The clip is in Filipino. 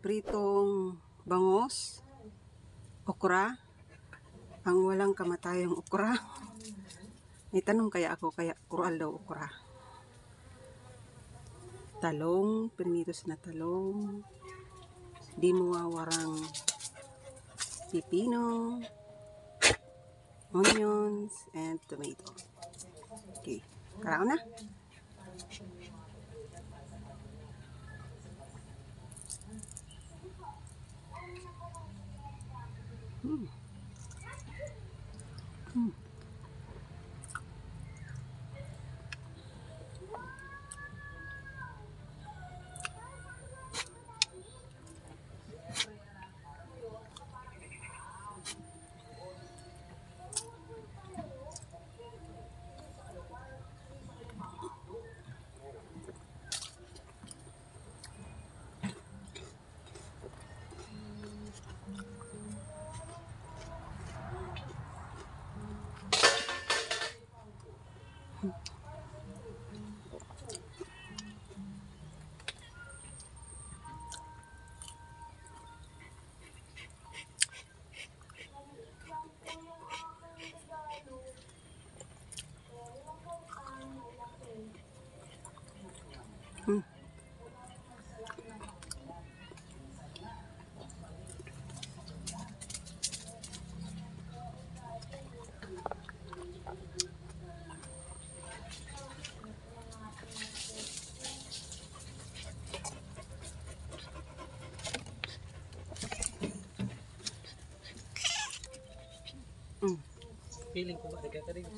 pritong bangos, okra, ang walang kamatayang okra. May tanong kaya ako, kaya kural daw okra. Talong, pernitos na talong, di mawawarang pipino, onions, and tomato. Okay, karao na. Hmm. Feeling ko ba nagkakaroon?